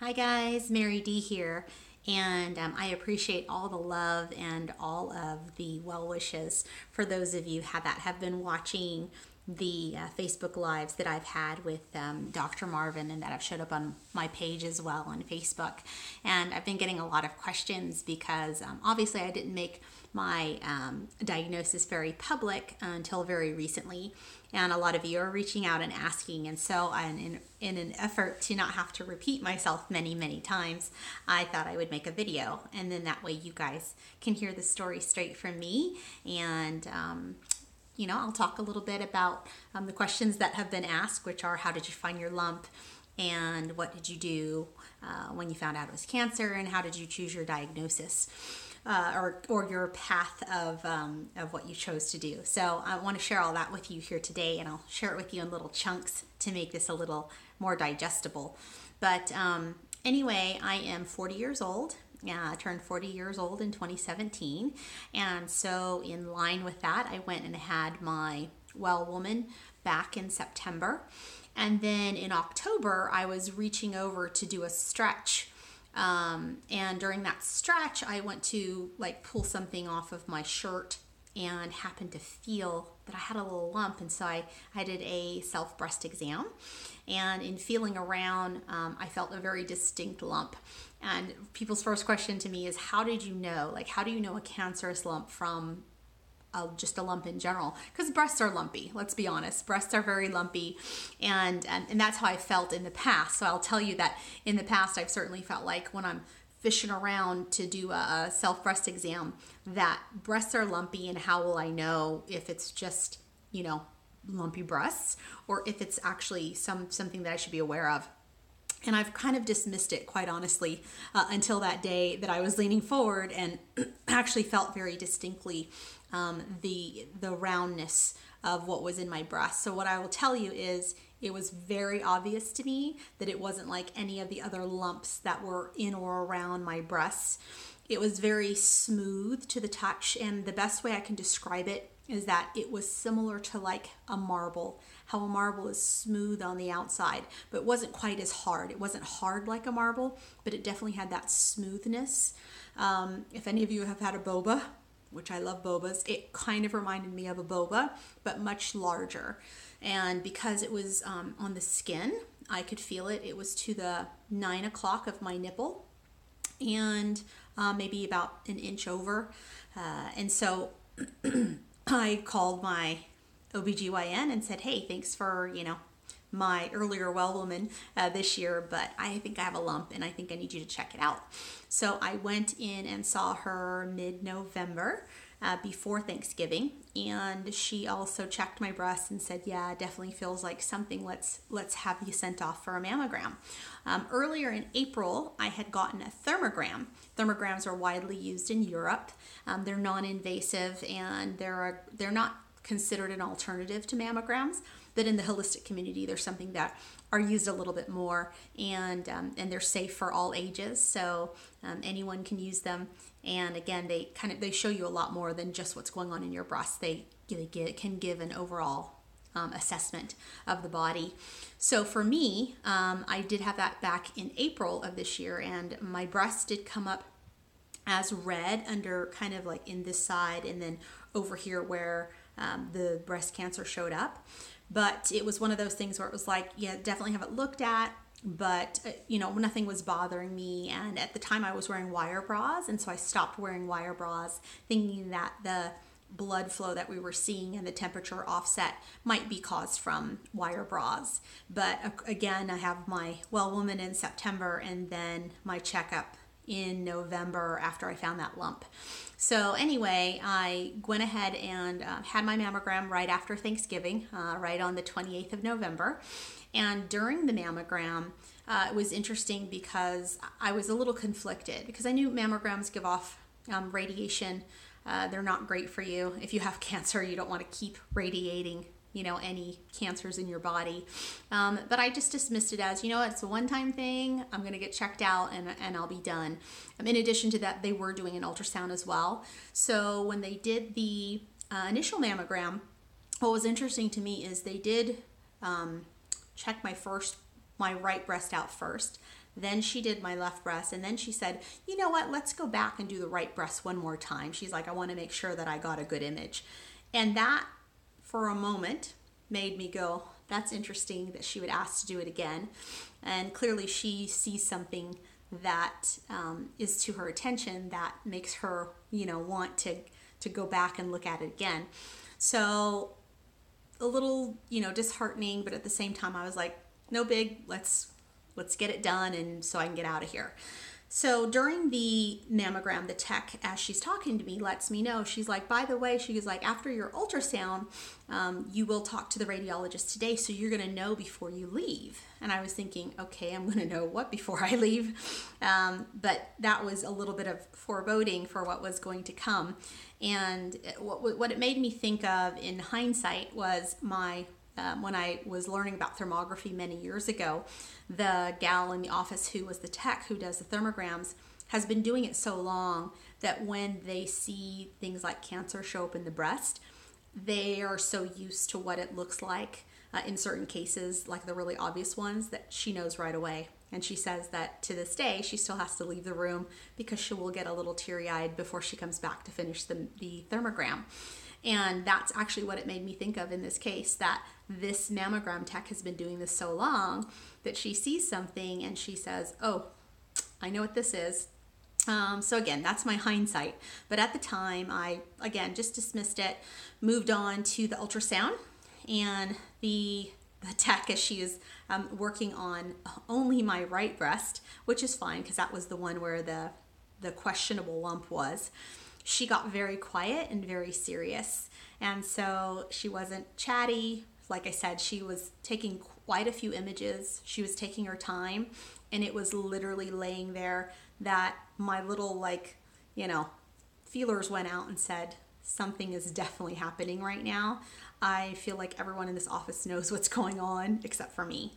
Hi, guys, Mary Dee here. And um, I appreciate all the love and all of the well wishes for those of you that have been watching the uh, Facebook Lives that I've had with um, Dr. Marvin and that have showed up on my page as well on Facebook. And I've been getting a lot of questions because um, obviously I didn't make my um, diagnosis very public until very recently. And a lot of you are reaching out and asking. And so, in, in an effort to not have to repeat myself many, many times, I thought I would make a video. And then that way you guys can hear the story straight from me. And um, you know, I'll talk a little bit about um, the questions that have been asked, which are how did you find your lump? And what did you do uh, when you found out it was cancer? And how did you choose your diagnosis? Uh, or, or your path of, um, of what you chose to do. So I want to share all that with you here today, and I'll share it with you in little chunks to make this a little more digestible. But um, anyway, I am 40 years old. Yeah, I turned 40 years old in 2017. And so, in line with that, I went and had my well woman back in September. And then in October, I was reaching over to do a stretch. Um, and during that stretch, I went to like pull something off of my shirt and happened to feel that I had a little lump. And so I, I did a self breast exam. And in feeling around, um, I felt a very distinct lump. And people's first question to me is, How did you know? Like, how do you know a cancerous lump from uh, just a lump in general. Because breasts are lumpy let's be honest. Breasts are very lumpy and, and and that's how i felt in the past. So i'll tell you that in the past i've certainly felt like when i'm fishing around to do a, a self breast exam that breasts are lumpy and how will i know if it's just you know lumpy breasts or if it's actually some something that i should be aware of and I've kind of dismissed it, quite honestly, uh, until that day that I was leaning forward and actually felt very distinctly um, the the roundness of what was in my breast. So what I will tell you is, it was very obvious to me that it wasn't like any of the other lumps that were in or around my breasts. It was very smooth to the touch, and the best way I can describe it is that it was similar to like a marble, how a marble is smooth on the outside, but it wasn't quite as hard. It wasn't hard like a marble, but it definitely had that smoothness. Um, if any of you have had a boba, which I love bobas, it kind of reminded me of a boba, but much larger. And because it was um, on the skin, I could feel it. It was to the nine o'clock of my nipple and uh, maybe about an inch over. Uh, and so I called my OBGYN and said, hey, thanks for, you know, my earlier well woman uh, this year, but I think I have a lump and I think I need you to check it out. So I went in and saw her mid November. Uh, before Thanksgiving, and she also checked my breast and said, "Yeah, definitely feels like something. Let's let's have you sent off for a mammogram." Um, earlier in April, I had gotten a thermogram. Thermograms are widely used in Europe. Um, they're non-invasive and they're they're not considered an alternative to mammograms but in the holistic community there's something that are used a little bit more and um, and they're safe for all ages so um, anyone can use them and again they kind of they show you a lot more than just what's going on in your breast they, they get, can give an overall um, assessment of the body. So for me, um, I did have that back in April of this year, and my breast did come up as red under kind of like in this side, and then over here where um, the breast cancer showed up. But it was one of those things where it was like, yeah, definitely have it looked at. But, uh, you know, nothing was bothering me. And at the time, I was wearing wire bras. And so I stopped wearing wire bras, thinking that the blood flow that we were seeing and the temperature offset might be caused from wire bras. But again, I have my well woman in September and then my checkup in November after I found that lump. So, anyway, I went ahead and uh, had my mammogram right after Thanksgiving, uh, right on the 28th of November. And during the mammogram, uh, it was interesting because I was a little conflicted because I knew mammograms give off um, radiation. Uh, they're not great for you. If you have cancer, you don't want to keep radiating you know any cancers in your body um, but i just dismissed it as you know it's a one-time thing i'm going to get checked out and, and i'll be done um, in addition to that they were doing an ultrasound as well so when they did the uh, initial mammogram what was interesting to me is they did um, check my first my right breast out first Then she did my left breast. And then she said, you know what? Let's go back and do the right breast one more time. She's like, I want to make sure that I got a good image. And that, for a moment, made me go, that's interesting that she would ask to do it again. And clearly, she sees something that um, is to her attention that makes her, you know, want to to go back and look at it again. So a little, you know, disheartening, but at the same time, I was like, no big, let's let's get it done, and so I can get out of here. So during the mammogram, the tech, as she's talking to me, lets me know she's like, by the way, she's like, after your ultrasound, um, you will talk to the radiologist today, so you're going to know before you leave. And I was thinking, okay, I'm going to know what before I leave. Um, but that was a little bit of foreboding for what was going to come. And what, what it made me think of in hindsight was my um, when I was learning about thermography many years ago, the gal in the office who was the tech who does the thermograms has been doing it so long that when they see things like cancer show up in the breast, they are so used to what it looks like uh, in certain cases, like the really obvious ones, that she knows right away. And she says that to this day, she still has to leave the room because she will get a little teary eyed before she comes back to finish the, the thermogram. And that's actually what it made me think of in this case that this mammogram tech has been doing this so long that she sees something and she says, Oh, I know what this is. Um, so again, that's my hindsight. But at the time, I again just dismissed it, moved on to the ultrasound, and the the tech as she is um, working on only my right breast, which is fine because that was the one where the the questionable lump was she got very quiet and very serious. And so she wasn't chatty. Like I said, she was taking quite a few images. She was taking her time, and it was literally laying there that my little, like, you know, feelers went out and said, Something is definitely happening right now. I feel like everyone in this office knows what's going on except for me.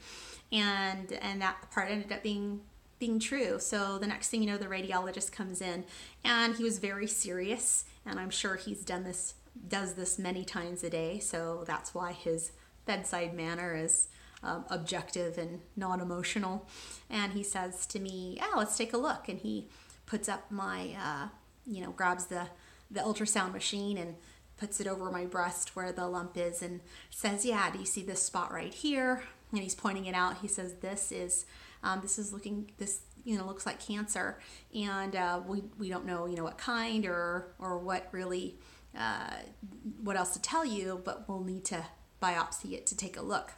And and that part ended up being being true. So the next thing you know, the radiologist comes in and he was very serious. And I'm sure he's done this, does this many times a day. So that's why his bedside manner is um, objective and non emotional. And he says to me, Yeah, let's take a look. And he puts up my, uh, you know, grabs the, the ultrasound machine and puts it over my breast where the lump is and says, Yeah, do you see this spot right here? And he's pointing it out. He says, This is um, this is looking this you know looks like cancer, and uh, we we don't know you know what kind or or what really uh, what else to tell you, but we'll need to biopsy it to take a look.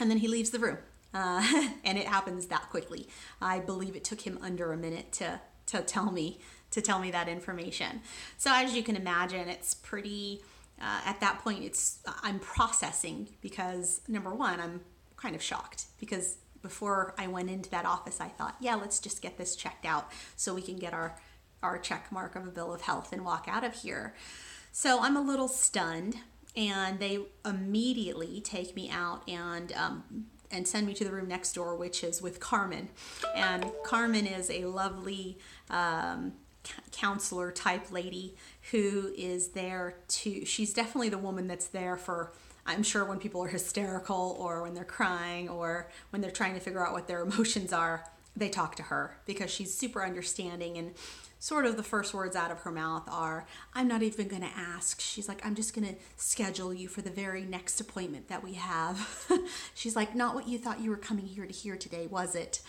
And then he leaves the room, uh, and it happens that quickly. I believe it took him under a minute to to tell me to tell me that information. So as you can imagine, it's pretty. Uh, at that point, it's I'm processing because number one, I'm kind of shocked because before I went into that office, I thought, yeah, let's just get this checked out so we can get our our check mark of a bill of health and walk out of here. So I'm a little stunned, and they immediately take me out and um, and send me to the room next door, which is with Carmen. And Carmen is a lovely um, counselor type lady who is there to. She's definitely the woman that's there for I'm sure when people are hysterical or when they're crying or when they're trying to figure out what their emotions are, they talk to her because she's super understanding and sort of the first words out of her mouth are, I'm not even going to ask. She's like, I'm just going to schedule you for the very next appointment that we have. she's like, not what you thought you were coming here to hear today, was it?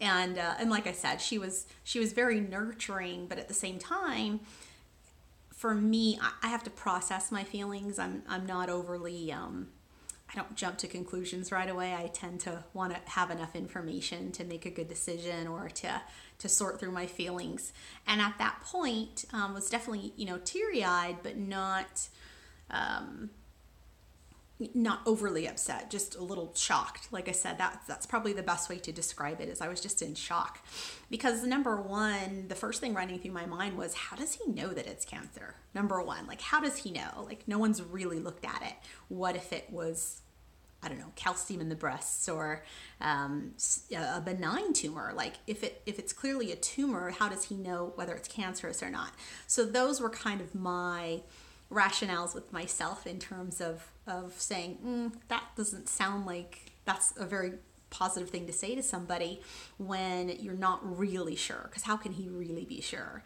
And uh, and like I said, she was she was very nurturing, but at the same time, for me, I have to process my feelings. I'm I'm not overly um, I don't jump to conclusions right away. I tend to want to have enough information to make a good decision or to to sort through my feelings. And at that point, um, was definitely you know teary eyed, but not um, not overly upset, just a little shocked. Like I said, that that's probably the best way to describe it. Is I was just in shock because number one, the first thing running through my mind was, how does he know that it's cancer? Number one, like how does he know? Like no one's really looked at it. What if it was I don't know, calcium in the breasts or um, a benign tumor. Like if it if it's clearly a tumor, how does he know whether it's cancerous or not? So those were kind of my rationales with myself in terms of of saying mm, that doesn't sound like that's a very positive thing to say to somebody when you're not really sure because how can he really be sure?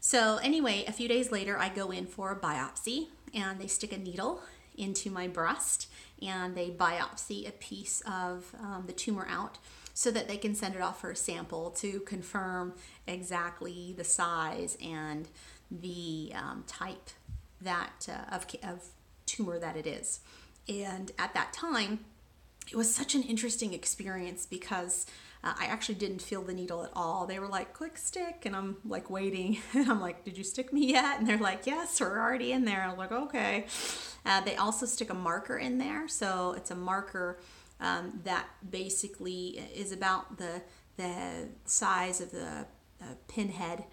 So anyway a few days later i go in for a biopsy and they stick a needle into my breast and they biopsy a piece of um, the tumor out so that they can send it off for a sample to confirm exactly the size and the um, type that uh, of, of tumor that it is and at that time it was such an interesting experience because uh, I actually didn't feel the needle at all. They were like, click stick. And I'm like waiting. And I'm like, did you stick me yet? And they're like, yes, we're already in there. I'm like, okay. Uh, they also stick a marker in there. So it's a marker um, that basically is about the, the size of the uh, pinhead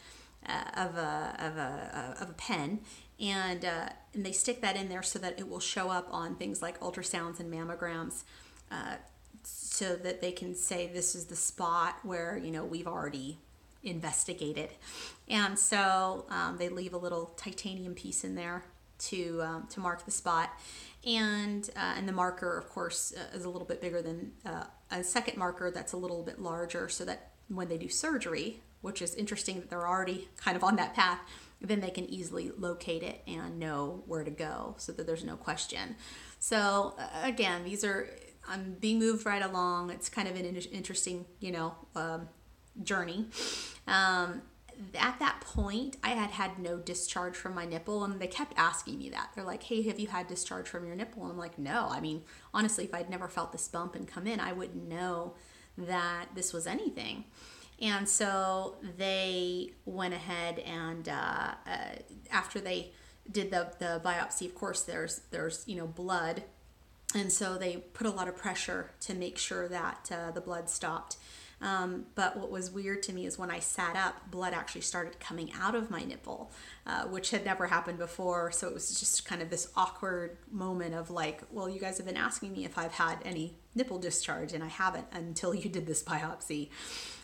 of, a, of, a, of a pen. And, uh, and they stick that in there so that it will show up on things like ultrasounds and mammograms uh, so that they can say this is the spot where you know we've already investigated. And so um, they leave a little titanium piece in there to um, to mark the spot. And uh, and the marker of course uh, is a little bit bigger than uh, a second marker that's a little bit larger so that when they do surgery which is interesting that they're already kind of on that path then they can easily locate it and know where to go so that there's no question so again these are I'm being moved right along. It's kind of an interesting, you know, um, journey. Um, at that point, I had had no discharge from my nipple, and they kept asking me that. They're like, "Hey, have you had discharge from your nipple?" And I'm like, "No." I mean, honestly, if I'd never felt this bump and come in, I wouldn't know that this was anything. And so they went ahead and uh, uh, after they did the the biopsy, of course, there's there's you know blood and so they put a lot of pressure to make sure that uh, the blood stopped. Um, but what was weird to me is when I sat up, blood actually started coming out of my nipple, uh, which had never happened before. So it was just kind of this awkward moment of like, well, you guys have been asking me if I've had any nipple discharge, and I haven't until you did this biopsy.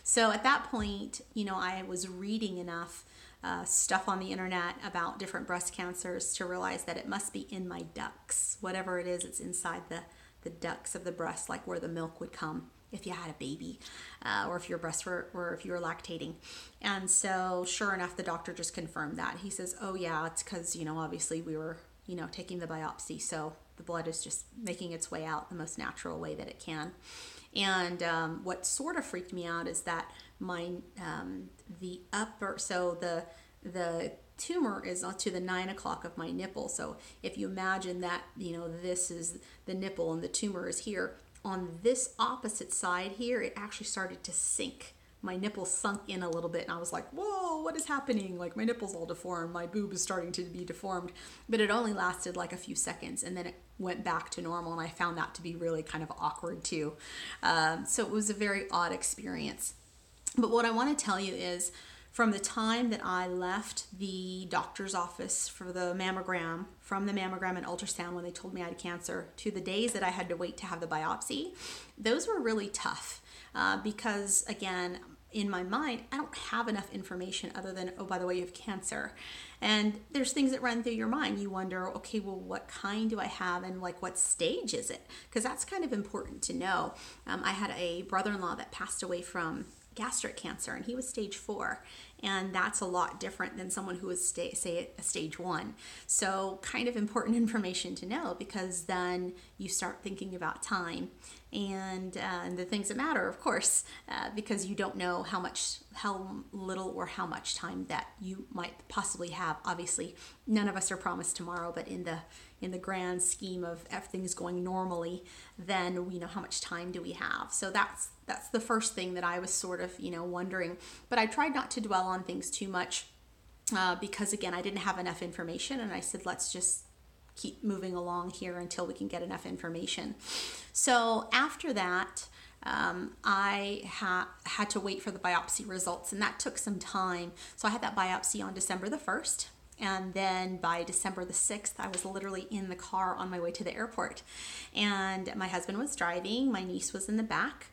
So at that point, you know, I was reading enough uh, stuff on the internet about different breast cancers to realize that it must be in my ducts. Whatever it is, it's inside the, the ducts of the breast, like where the milk would come if you had a baby uh, or if your breasts were or if you were lactating. And so sure enough the doctor just confirmed that. He says oh yeah it's because you know obviously we were you know taking the biopsy so the blood is just making its way out the most natural way that it can. And um, what sort of freaked me out is that my um, the upper so the the tumor is to the nine o'clock of my nipple. So if you imagine that you know this is the nipple and the tumor is here on this opposite side here, it actually started to sink. My nipple sunk in a little bit, and I was like, "Whoa, what is happening? Like my nipple's all deformed. My boob is starting to be deformed." But it only lasted like a few seconds, and then it went back to normal, and I found that to be really kind of awkward too. Um, so it was a very odd experience. But what I want to tell you is from the time that I left the doctor's office for the mammogram, from the mammogram and ultrasound when they told me I had cancer, to the days that I had to wait to have the biopsy, those were really tough uh, because, again, in my mind, I don't have enough information other than, oh, by the way, you have cancer. And there's things that run through your mind. You wonder, okay, well, what kind do I have and like what stage is it? Because that's kind of important to know. Um, I had a brother in law that passed away from gastric cancer and he was stage four and that's a lot different than someone who was sta- say a stage one. So kind of important information to know because then you start thinking about time and, uh, and the things that matter of course uh, because you don't know how much how little or how much time that you might possibly have. Obviously none of us are promised tomorrow but in the in the grand scheme of things going normally, then we know how much time do we have. So that's that's the first thing that I was sort of you know wondering. But I tried not to dwell on things too much uh, because again I didn't have enough information, and I said let's just keep moving along here until we can get enough information. So after that. Um, I ha- had to wait for the biopsy results, and that took some time. So I had that biopsy on December the 1st, and then by December the 6th, I was literally in the car on my way to the airport. And my husband was driving, my niece was in the back.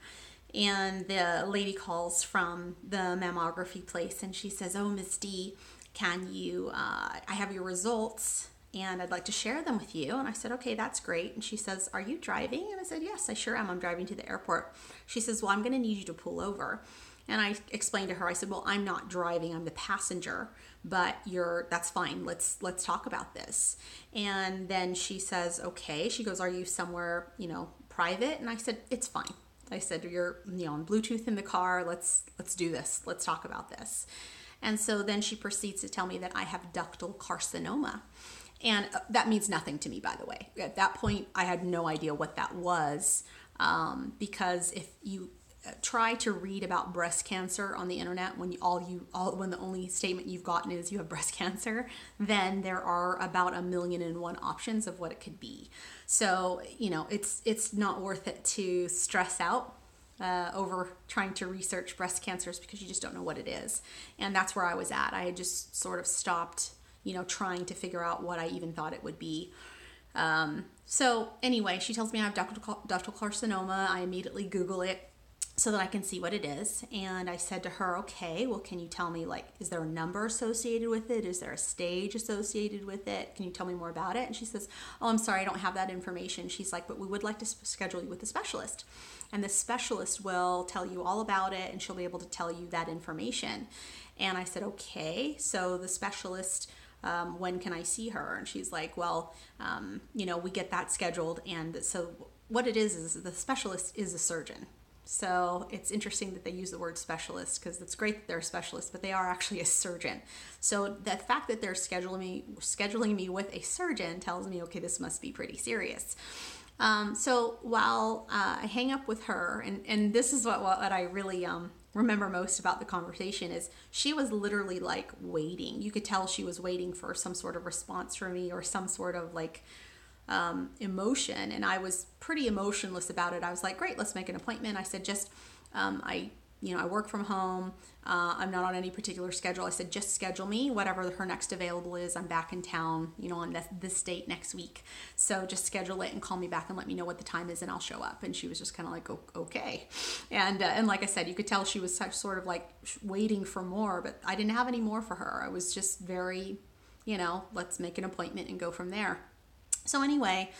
And the lady calls from the mammography place and she says, Oh, Miss Dee, can you, uh, I have your results and I'd like to share them with you. And I said, okay, that's great. And she says, are you driving? And I said, yes, I sure am. I'm driving to the airport. She says, well, I'm going to need you to pull over. And I explained to her, I said, well, I'm not driving, I'm the passenger, but you're, that's fine. Let's, let's talk about this. And then she says, okay. She goes, are you somewhere, you know, private? And I said, it's fine. I said, you're, you know, on Bluetooth in the car. Let's, let's do this. Let's talk about this. And so then she proceeds to tell me that I have ductal carcinoma. And uh, that means nothing to me, by the way. At that point, I had no idea what that was um, because if you try to read about breast cancer on the internet when you all you all when the only statement you've gotten is you have breast cancer then there are about a million and one options of what it could be. So you know it's it's not worth it to stress out uh, over trying to research breast cancers because you just don't know what it is. And that's where i was at. I had just sort of stopped you know trying to figure out what i even thought it would be. Um, so anyway she tells me i have ductal, ductal carcinoma. I immediately google it so that I can see what it is. And I said to her, okay, well, can you tell me, like, is there a number associated with it? Is there a stage associated with it? Can you tell me more about it? And she says, oh, I'm sorry, I don't have that information. She's like, but we would like to schedule you with a specialist. And the specialist will tell you all about it and she'll be able to tell you that information. And I said, okay. So the specialist, um, when can I see her? And she's like, well, um, you know, we get that scheduled. And so what it is, is the specialist is a surgeon so it's interesting that they use the word specialist because it's great that they're a specialist, but they are actually a surgeon. So the fact that they're scheduling me scheduling me with a surgeon tells me, okay, this must be pretty serious. Um, so while uh, I hang up with her, and, and this is what, what, I really um, remember most about the conversation is she was literally like waiting. You could tell she was waiting for some sort of response from me or some sort of like um, emotion and i was pretty emotionless about it. I was like great let's make an appointment. I said just um, i you know i work from home. Uh, i'm not on any particular schedule. I said just schedule me whatever her next available is. I'm back in town you know on this, this date next week. So just schedule it and call me back and let me know what the time is and i'll show up. And she was just kind of like okay. And uh, and like i said you could tell she was such sort of like waiting for more but i didn't have any more for her. I was just very you know let's make an appointment and go from there so, anyway,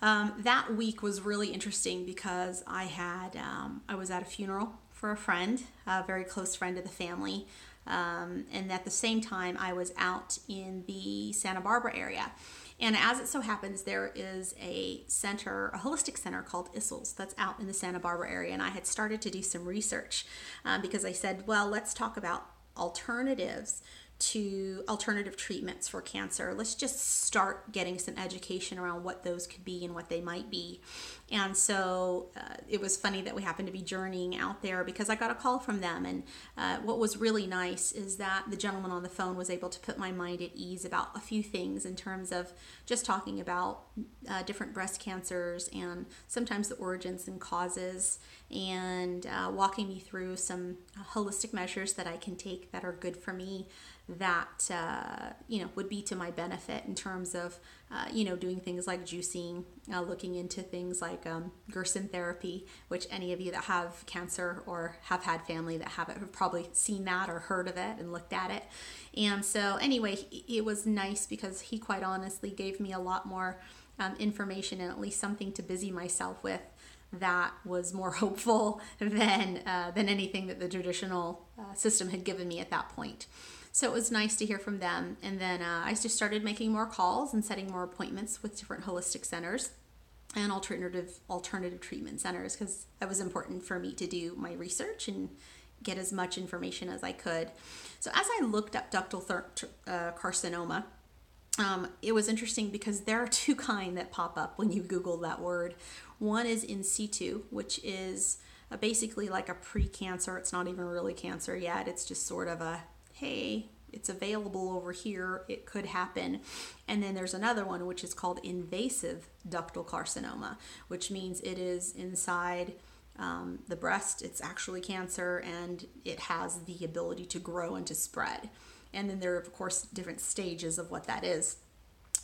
um, that week was really interesting because I had um, I was at a funeral for a friend, a very close friend of the family, um, and at the same time I was out in the Santa Barbara area. And as it so happens, there is a center, a holistic center called Issels that's out in the Santa Barbara area. And I had started to do some research um, because I said, well, let's talk about alternatives to alternative treatments for cancer. Let's just start getting some education around what those could be and what they might be. And so uh, it was funny that we happened to be journeying out there because I got a call from them. And uh, what was really nice is that the gentleman on the phone was able to put my mind at ease about a few things in terms of just talking about uh, different breast cancers and sometimes the origins and causes, and uh, walking me through some holistic measures that I can take that are good for me that uh, you know would be to my benefit in terms of uh, you know doing things like juicing, uh, looking into things like um, Gerson therapy, which any of you that have cancer or have had family that have it have probably seen that or heard of it and looked at it. And so anyway, it was nice because he quite honestly gave me a lot more um, information and at least something to busy myself with that was more hopeful than uh, than anything that the traditional uh, system had given me at that point. So it was nice to hear from them. And then uh, I just started making more calls and setting more appointments with different holistic centers and alternative alternative treatment centers because that was important for me to do my research and get as much information as I could. So as I looked up ductal uh, carcinoma, um, it was interesting because there are two kind that pop up when you Google that word. One is in situ, which is uh, basically like a pre-cancer. It's not even really cancer yet. It's just sort of a hey, it's available over here, it could happen. And then there's another one which is called invasive ductal carcinoma, which means it is inside um, the breast, it's actually cancer, and it has the ability to grow and to spread. And then there are, of course, different stages of what that is.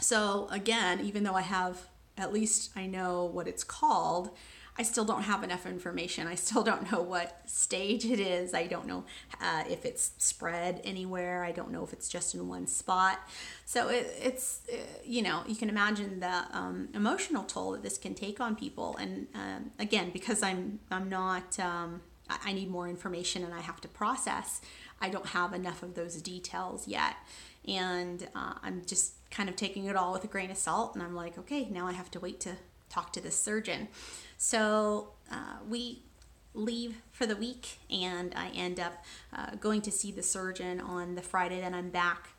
So, again, even though I have at least I know what it's called, I still don't have enough information. I still don't know what stage it is. I don't know uh, if it's spread anywhere. I don't know if it's just in one spot. So it, it's, uh, you know, you can imagine the um, emotional toll that this can take on people. And um, again, because I'm, I'm not, um, I need more information and I have to process, I don't have enough of those details yet. And uh, I'm just kind of taking it all with a grain of salt. And I'm like, okay, now I have to wait to talk to the surgeon. So uh, we leave for the week and I end up uh, going to see the surgeon on the Friday that I'm back.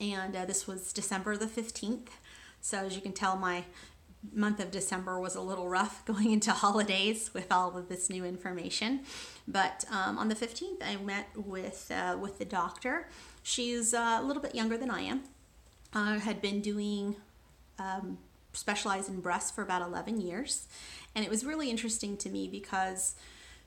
And uh, this was December the 15th. So as you can tell, my month of December was a little rough going into holidays with all of this new information. But um, on the 15th, I met with, uh, with the doctor. She's uh, a little bit younger than I am. I had been doing um, specialized in breasts for about 11 years. And it was really interesting to me because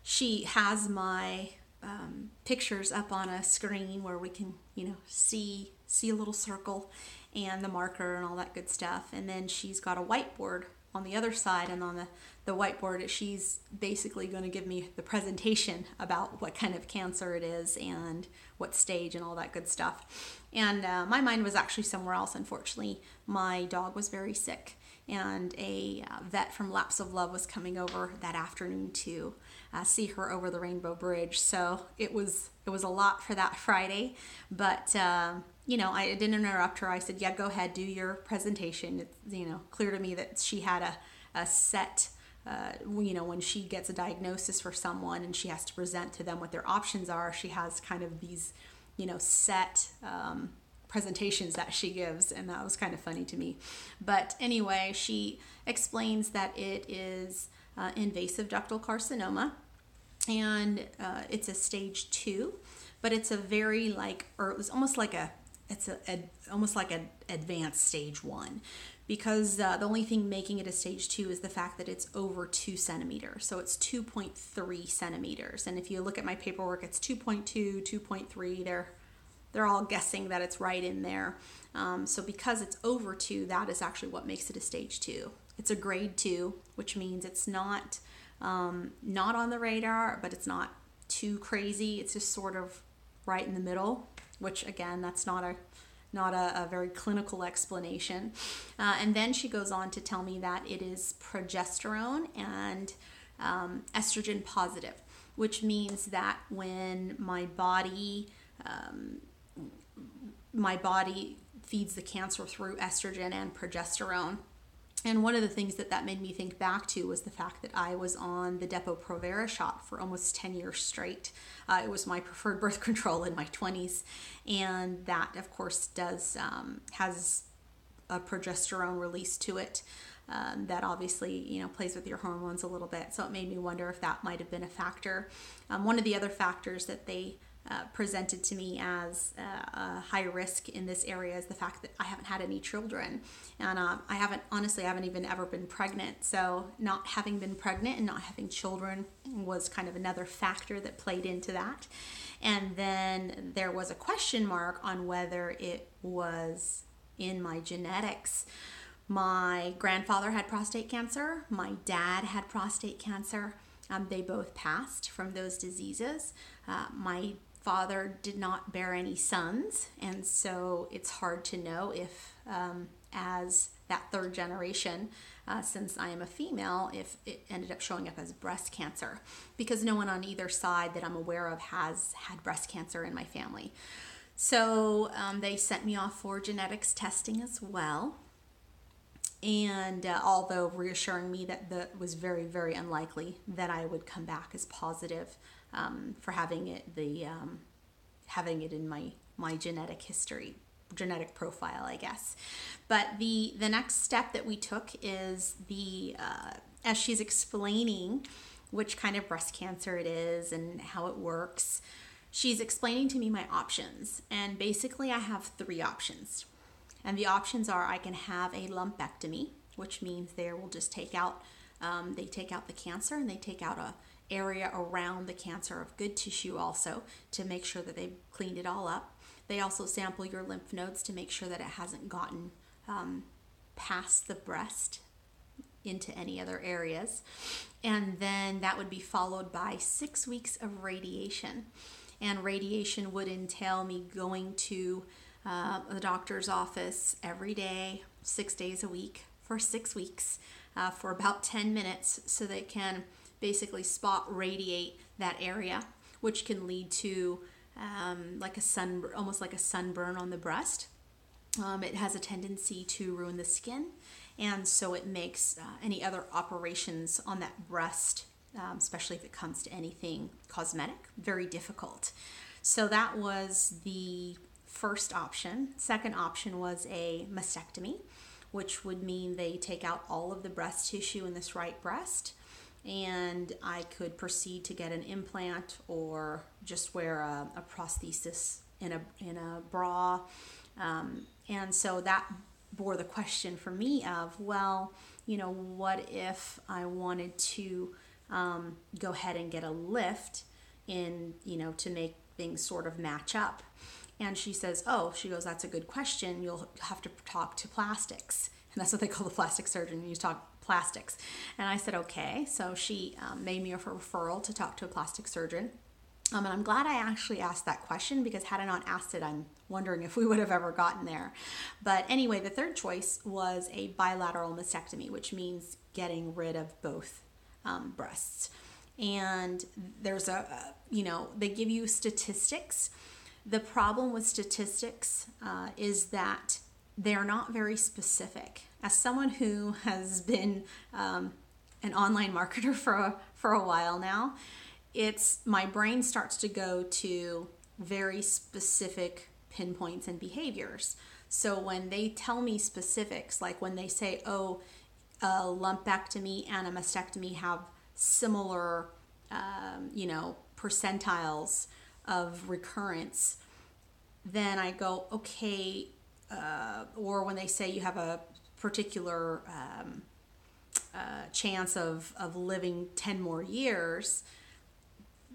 she has my um, pictures up on a screen where we can, you know, see see a little circle and the marker and all that good stuff. And then she's got a whiteboard on the other side and on the, the whiteboard she's basically going to give me the presentation about what kind of cancer it is and what stage and all that good stuff. And uh, my mind was actually somewhere else unfortunately. My dog was very sick and a uh, vet from Laps of Love was coming over that afternoon to uh, see her over the Rainbow Bridge. So it was it was a lot for that Friday, but um, you know I didn't interrupt her. I said, "Yeah, go ahead, do your presentation." It's you know clear to me that she had a a set. Uh, you know, when she gets a diagnosis for someone and she has to present to them what their options are, she has kind of these, you know, set um, presentations that she gives, and that was kind of funny to me. But anyway, she explains that it is uh, invasive ductal carcinoma, and uh, it's a stage two, but it's a very like, or it was almost like a, it's a, a almost like an advanced stage one because uh, the only thing making it a stage two is the fact that it's over two centimeters. So it's 2.3 centimeters. And if you look at my paperwork, it's 2.2, 2.3. They're they're all guessing that it's right in there. Um, so because it's over two, that is actually what makes it a stage two. It's a grade two, which means it's not um, not on the radar, but it's not too crazy. It's just sort of right in the middle, which again, that's not a not a, a very clinical explanation. Uh, and then she goes on to tell me that it is progesterone and um, estrogen positive, which means that when my body um, my body feeds the cancer through estrogen and progesterone. And one of the things that that made me think back to was the fact that I was on the Depo-Provera shot for almost 10 years straight. Uh, it was my preferred birth control in my 20s. And that, of course, does um, has a progesterone release to it. Um, that obviously you know plays with your hormones a little bit so it made me wonder if that might have been a factor um, one of the other factors that they uh, presented to me as uh, a high risk in this area is the fact that I haven't had any children. And uh, I haven't, honestly, I haven't even ever been pregnant. So, not having been pregnant and not having children was kind of another factor that played into that. And then there was a question mark on whether it was in my genetics. My grandfather had prostate cancer, my dad had prostate cancer. Um, they both passed from those diseases. Uh, my father did not bear any sons, and so it's hard to know if, um, as that third generation, uh, since I am a female, if it ended up showing up as breast cancer, because no one on either side that I'm aware of has had breast cancer in my family. So um, they sent me off for genetics testing as well. And uh, although reassuring me that that was very, very unlikely that I would come back as positive um, for having it the um, having it in my my genetic history genetic profile i guess. But the the next step that we took is the uh, as she's explaining which kind of breast cancer it is and how it works she's explaining to me my options. And basically i have three options. And the options are i can have a lumpectomy which means they will just take out um, they take out the cancer and they take out a area around the cancer of good tissue also to make sure that they've cleaned it all up. They also sample your lymph nodes to make sure that it hasn't gotten um, past the breast into any other areas. And then that would be followed by six weeks of radiation. And radiation would entail me going to uh, the doctor's office every day, six days a week, for six weeks, uh, for about 10 minutes, so they can basically spot radiate that area, which can lead to um, like a sun, almost like a sunburn on the breast. Um, it has a tendency to ruin the skin, and so it makes uh, any other operations on that breast, um, especially if it comes to anything cosmetic, very difficult. So that was the first option. Second option was a mastectomy, which would mean they take out all of the breast tissue in this right breast and I could proceed to get an implant or just wear a, a prosthesis in a in a bra. Um, and so that bore the question for me of, well, you know, what if I wanted to um, go ahead and get a lift in, you know, to make things sort of match up? And she says, oh, she goes, that's a good question. You'll have to talk to plastics. That's what they call the plastic surgeon. You talk plastics. And I said, okay. So she um, made me a referral to talk to a plastic surgeon. Um, and I'm glad I actually asked that question because had I not asked it, I'm wondering if we would have ever gotten there. But anyway, the third choice was a bilateral mastectomy, which means getting rid of both um, breasts. And there's a, you know, they give you statistics. The problem with statistics uh, is that they're not very specific. As someone who has been um, an online marketer for a, for a while now, it's my brain starts to go to very specific pinpoints and behaviors. So when they tell me specifics, like when they say, "Oh, a lumpectomy and a mastectomy have similar, um, you know, percentiles of recurrence," then I go, "Okay, uh, or when they say you have a particular um, uh, chance of, of living 10 more years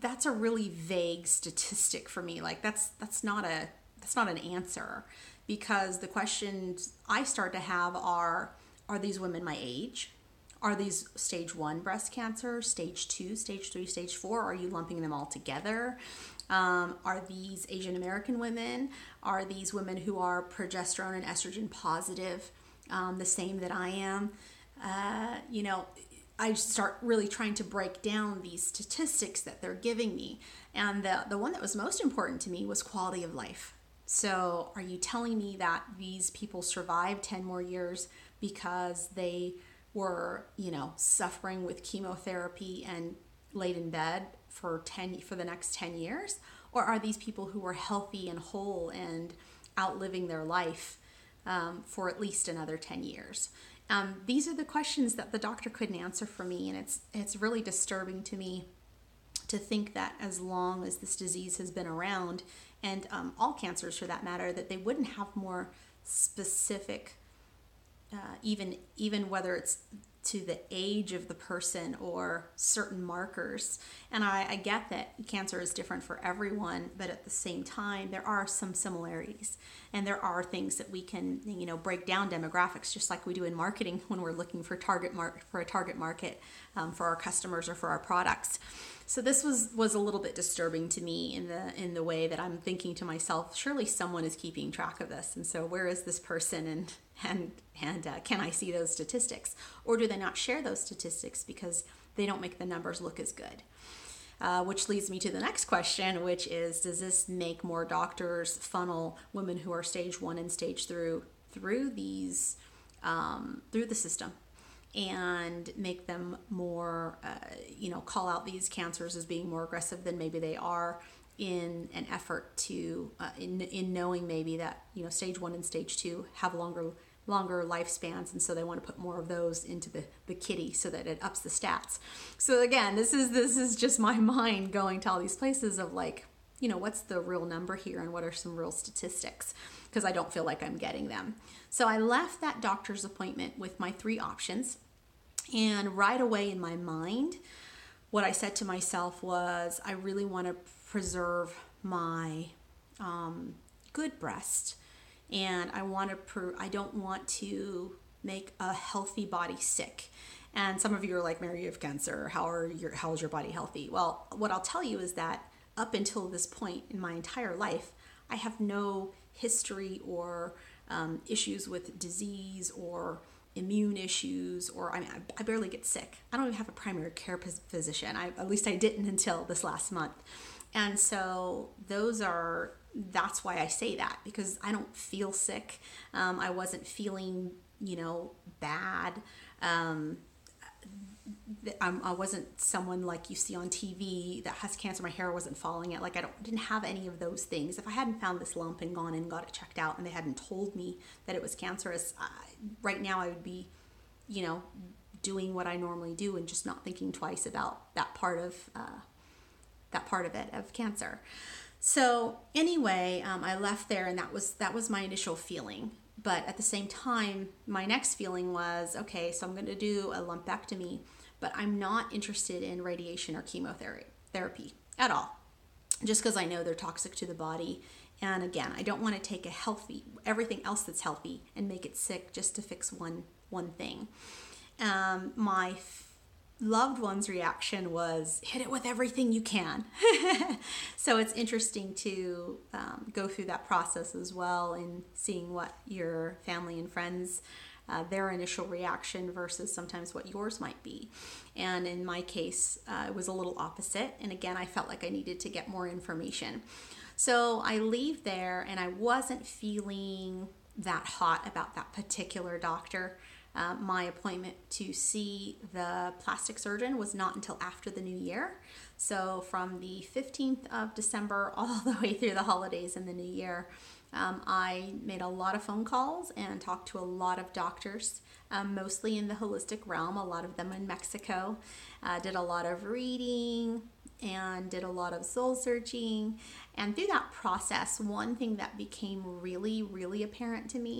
that's a really vague statistic for me. Like that's that's not a that's not an answer. Because the questions i start to have are are these women my age? Are these stage one breast cancer stage two stage three stage four? Are you lumping them all together? Um, are these Asian American women? Are these women who are progesterone and estrogen positive, um, the same that I am? Uh, you know, I start really trying to break down these statistics that they're giving me. And the, the one that was most important to me was quality of life. So, are you telling me that these people survived 10 more years because they were, you know, suffering with chemotherapy and laid in bed for 10 for the next 10 years or are these people who are healthy and whole and outliving their life um, for at least another 10 years. Um, these are the questions that the doctor couldn't answer for me and it's it's really disturbing to me to think that as long as this disease has been around and um, all cancers for that matter that they wouldn't have more specific uh, even even whether it's to the age of the person or certain markers. And I, I, get that cancer is different for everyone, but at the same time, there are some similarities. And there are things that we can, you know, break down demographics just like we do in marketing when we're looking for target mark for a target market um, for our customers or for our products. So this was was a little bit disturbing to me in the in the way that I'm thinking to myself, surely someone is keeping track of this. And so where is this person and and and uh, can I see those statistics or do they not share those statistics because they don't make the numbers look as good? Uh, which leads me to the next question, which is Does this make more doctors funnel women who are stage one and stage through through these um, through the system? And make them more, uh, you know, call out these cancers as being more aggressive than maybe they are in an effort to, uh, in, in knowing maybe that, you know, stage one and stage two have longer longer lifespans and so they want to put more of those into the, the kitty so that it ups the stats. So again this is this is just my mind going to all these places of like you know what's the real number here and what are some real statistics? Because i don't feel like i'm getting them. So i left that doctor's appointment with my three options and right away in my mind, what I said to myself was, I really want to preserve my um, good breast, and I want to. I don't want to make a healthy body sick. And some of you are like, Mary, you have cancer. How are your how is your body healthy? Well, what I'll tell you is that up until this point in my entire life, I have no history or um, issues with disease or immune issues or I mean I barely get sick. I don't even have a primary care physician. I, at least I didn't until this last month. And so those are that's why I say that because I don't feel sick. Um, I wasn't feeling you know bad. Um, I wasn't someone like you see on TV that has cancer. My hair wasn't falling out. Like I don't didn't have any of those things. If I hadn't found this lump and gone and got it checked out, and they hadn't told me that it was cancerous, I, right now I would be, you know, doing what I normally do and just not thinking twice about that part of uh, that part of it of cancer. So anyway, um, I left there, and that was that was my initial feeling. But at the same time, my next feeling was okay, so I'm going to do a lumpectomy, but I'm not interested in radiation or chemotherapy therapy at all, just because I know they're toxic to the body. And again, I don't want to take a healthy, everything else that's healthy and make it sick just to fix one one thing. Um, my loved one's reaction was hit it with everything you can. so it's interesting to um, go through that process as well and seeing what your family and friends. Uh, their initial reaction versus sometimes what yours might be. And in my case, uh, it was a little opposite. And again, I felt like I needed to get more information. So I leave there and I wasn't feeling that hot about that particular doctor. Uh, my appointment to see the plastic surgeon was not until after the new year. So, from the 15th of December all the way through the holidays and the new year, um, I made a lot of phone calls and talked to a lot of doctors, um, mostly in the holistic realm, a lot of them in Mexico. Uh, did a lot of reading and did a lot of soul searching. And through that process, one thing that became really, really apparent to me